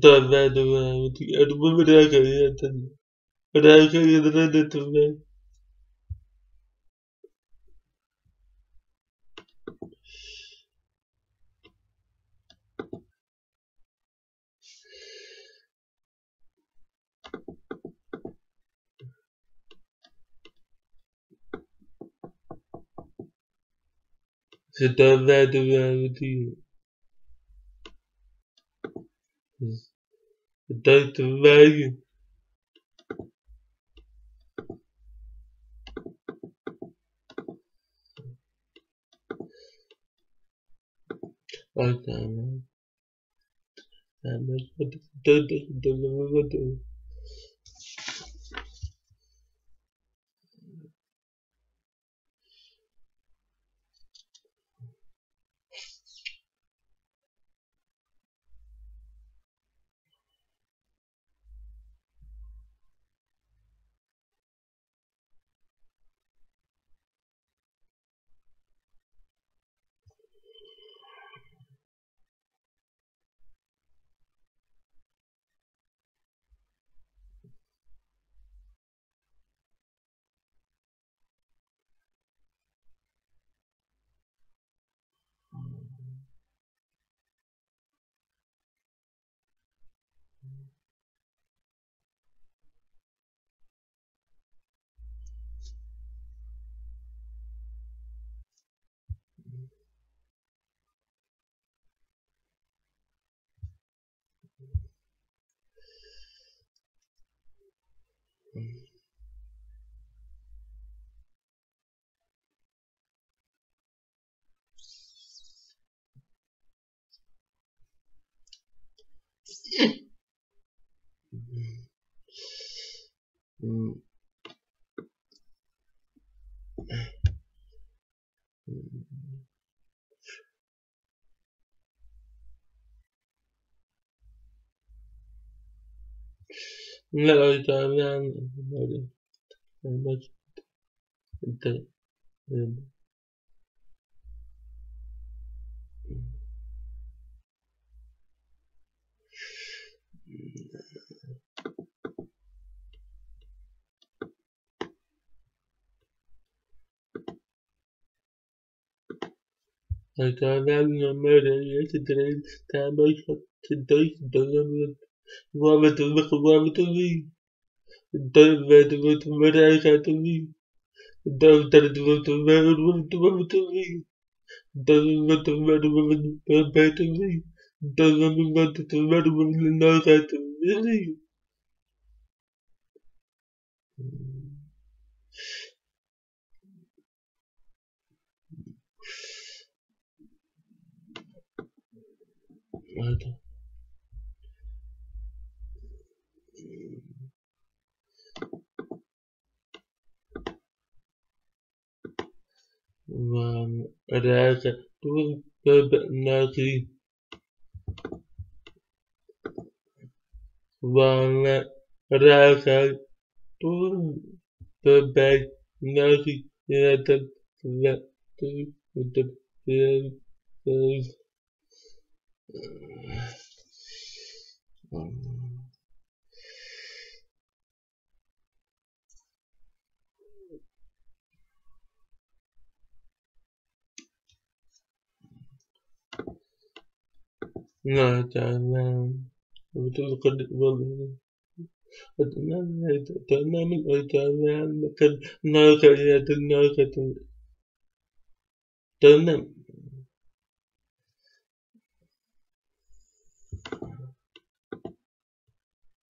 Donna, Donna, Donna, Donna, Donna, Donna, Bırak yanına Dr. Wagon. Okay, man. I'm not Melody to melody. Acabaron medallas entre tambos dos dólares. Guavatul Guavatuli. Dolvatuvatum Rakatuli. Dolvatuvatum Rakatuli. Dolvatuvatum Rakatuli. Dolvatuvatum Rakatuli. Dolvatuvatum Rakatuli. buiten. Warm reizen door naar die Dat dat dat dat dat dat. تب لا تعلم وتلقد والله تنام الأيتام قد ناك يد الناقة تنام أتنام الأيتام ناك يد تنام ناقة وتنام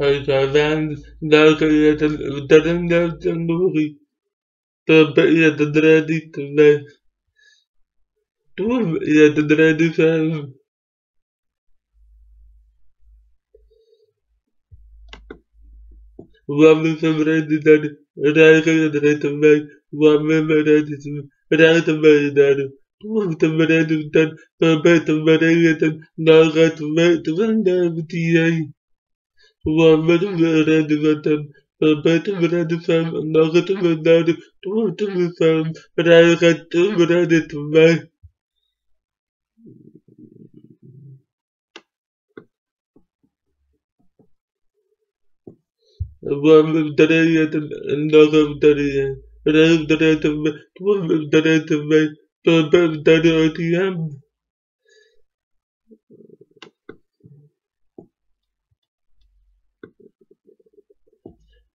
الكافان ذاك يتدرن النوري تبقى يتدرادي تبقى يتدرادي فاهم وعمل فمرادي داري رايك يدري تبقى وعمل مرادي رايك تبقى داري. وتمرادي تبقى تبقى تبقى ناغا تبقى تبقى وعمل مراد فتن فبيت مراد فهم ناقة مراد توت فهم رايقة مراد تمام وعمل درية الناقة درية رايق درية تمام توم درية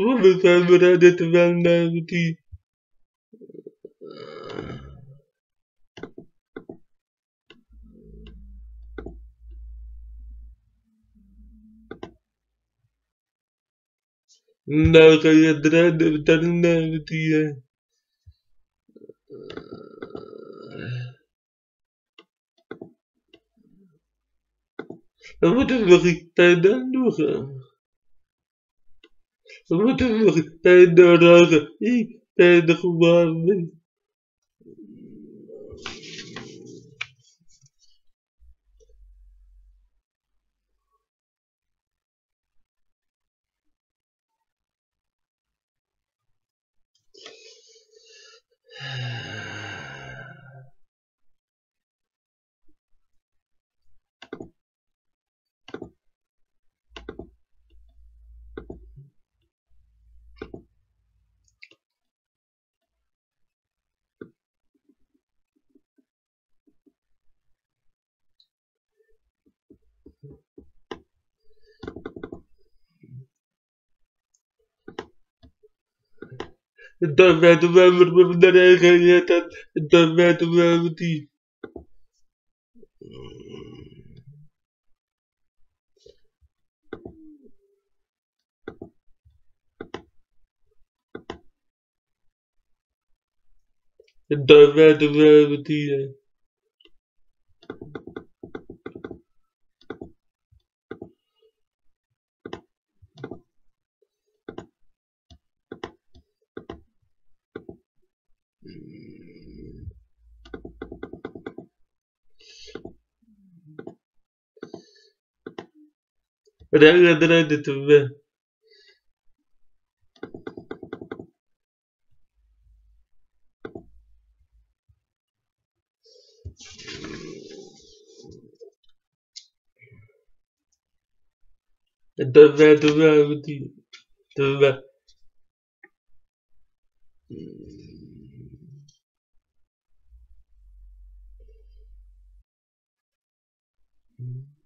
رد تمي ومن فمرد دار ناغب فمرد دار فبي فمرد تمام راغب فمرد داري We moeten nog tijd naar. Ik tijd de. Dan werden we daarheen gered en dan werden we die. Dan werden we die. Eh, rödröd tumme. Tumme, tumme, tumme. Mm-hmm.